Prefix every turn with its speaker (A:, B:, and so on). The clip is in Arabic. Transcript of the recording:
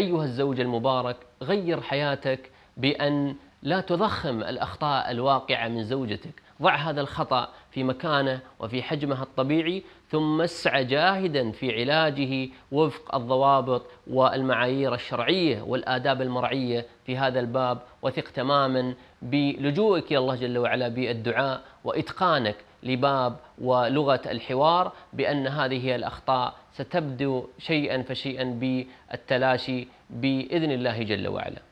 A: أيها الزوج المبارك غير حياتك بأن لا تضخم الأخطاء الواقعة من زوجتك. ضع هذا الخطأ في مكانه وفي حجمه الطبيعي ثم اسعى جاهدا في علاجه وفق الضوابط والمعايير الشرعية والآداب المرعية في هذا الباب. وثق تماما بلجوءك إلى الله جل وعلا بالدعاء وإتقانك لباب ولغة الحوار بأن هذه هي الأخطاء ستبدو شيئا فشيئا بالتلاشي بإذن الله جل وعلا.